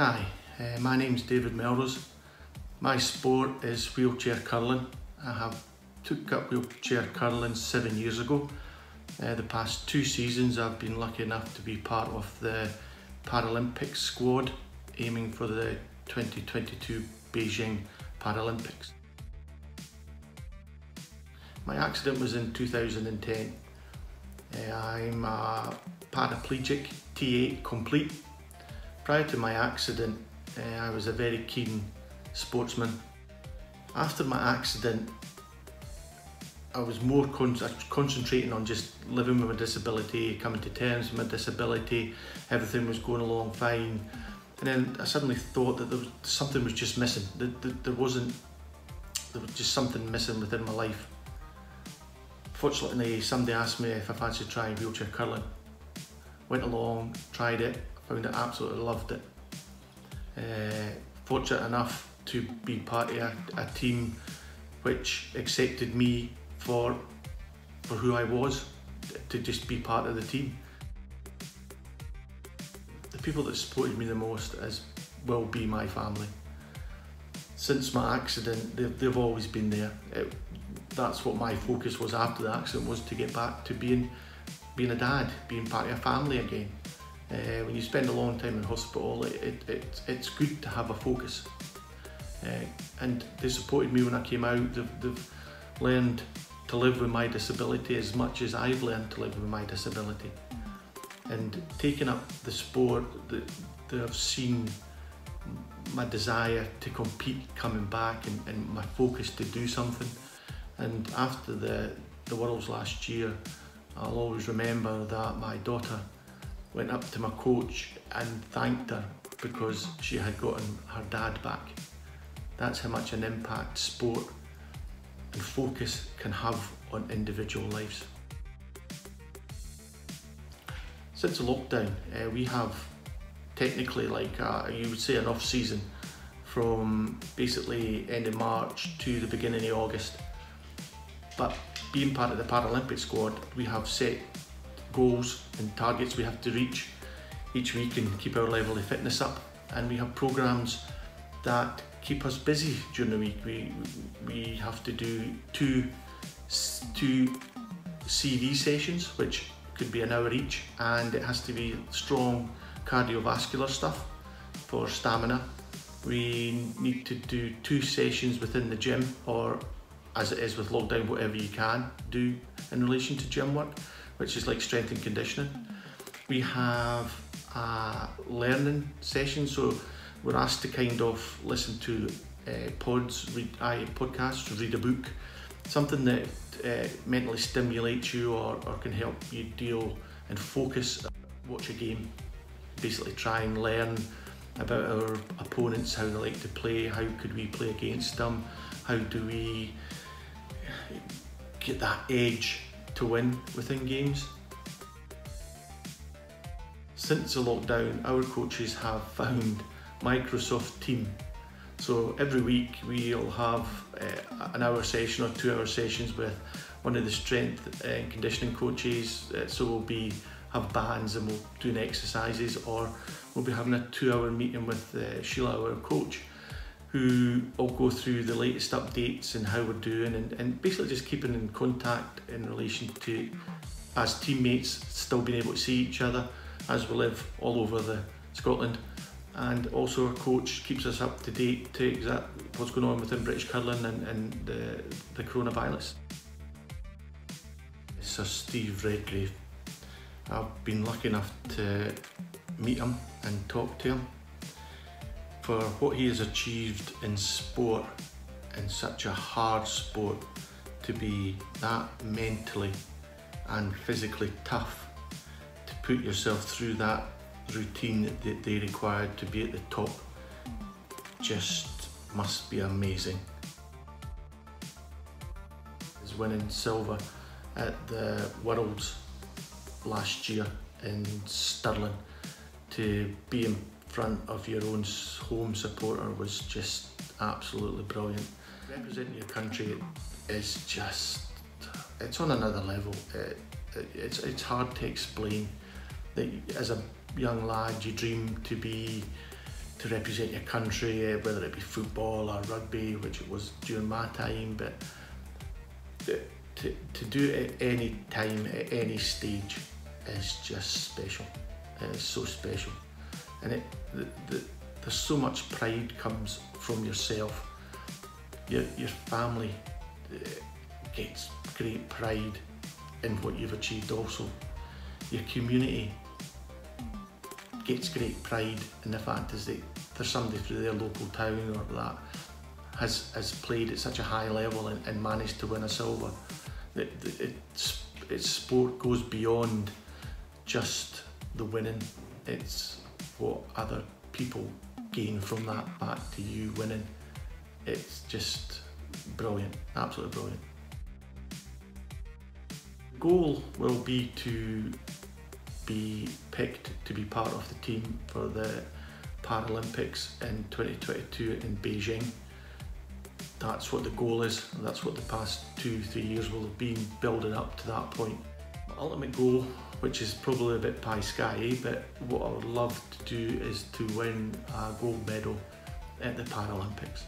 Hi, uh, my name's David Melrose. My sport is wheelchair curling. I have took up wheelchair curling seven years ago. Uh, the past two seasons I've been lucky enough to be part of the Paralympic squad aiming for the 2022 Beijing Paralympics. My accident was in 2010. Uh, I'm a paraplegic T8 complete. Prior to my accident, uh, I was a very keen sportsman. After my accident, I was more con concentrating on just living with my disability, coming to terms with my disability, everything was going along fine. And then I suddenly thought that there was, something was just missing. That, there wasn't, there was just something missing within my life. Fortunately, somebody asked me if I fancied trying wheelchair curling. Went along, tried it, found it absolutely loved it. Uh, fortunate enough to be part of a, a team which accepted me for for who I was, to just be part of the team. The people that supported me the most as will be my family. Since my accident, they've, they've always been there. It, that's what my focus was after the accident was to get back to being being a dad, being part of a family again. Uh, when you spend a long time in hospital, it, it, it, it's good to have a focus. Uh, and they supported me when I came out. They've, they've learned to live with my disability as much as I've learned to live with my disability. And taking up the sport, they have seen my desire to compete coming back and, and my focus to do something. And after the, the Worlds last year, I'll always remember that my daughter went up to my coach and thanked her because she had gotten her dad back. That's how much an impact sport and focus can have on individual lives. Since lockdown, uh, we have technically like a, you would say an off season from basically end of March to the beginning of August. But being part of the Paralympic squad, we have set goals and targets we have to reach each week and keep our level of fitness up. And we have programs that keep us busy during the week. We we have to do two two CV sessions, which could be an hour each, and it has to be strong cardiovascular stuff for stamina. We need to do two sessions within the gym, or as it is with lockdown, whatever you can do in relation to gym work, which is like strength and conditioning. We have a learning session, so we're asked to kind of listen to uh, pods, read uh, podcasts, read a book, something that uh, mentally stimulates you or, or can help you deal and focus, watch a game, basically try and learn about our opponents, how they like to play, how could we play against them, how do we get that edge to win within games. Since the lockdown, our coaches have found Microsoft Team. So every week we'll have uh, an hour session or two hour sessions with one of the strength and conditioning coaches. Uh, so we'll be have bands and we'll doing exercises or we'll be having a two hour meeting with uh, Sheila, our coach, who will go through the latest updates and how we're doing and, and basically just keeping in contact in relation to as teammates still being able to see each other as we live all over the Scotland and also our coach keeps us up to date to exact what's going on within British curling and, and the, the coronavirus. Sir Steve Redgrave. I've been lucky enough to meet him and talk to him for what he has achieved in sport in such a hard sport to be that mentally and physically tough to put yourself through that routine that they required to be at the top just must be amazing. Is winning silver at the Worlds last year in Stirling to be front of your own home supporter was just absolutely brilliant. Representing your country is just, it's on another level. It, it, it's, it's hard to explain that as a young lad, you dream to be to represent your country, uh, whether it be football or rugby, which it was during my time, but to, to, do it at any time, at any stage, is just special. It is so special. And it, the, the, there's so much pride comes from yourself. Your, your family uh, gets great pride in what you've achieved also. Your community gets great pride in the fact is that there's somebody through their local town or that has, has played at such a high level and, and managed to win a silver. It's sport goes beyond just the winning. It's what other people gain from that back to you winning. It's just brilliant, absolutely brilliant. The goal will be to be picked to be part of the team for the Paralympics in 2022 in Beijing. That's what the goal is, that's what the past two, three years will have been building up to that point. Ultimate goal, which is probably a bit pie sky, but what I would love to do is to win a gold medal at the Paralympics.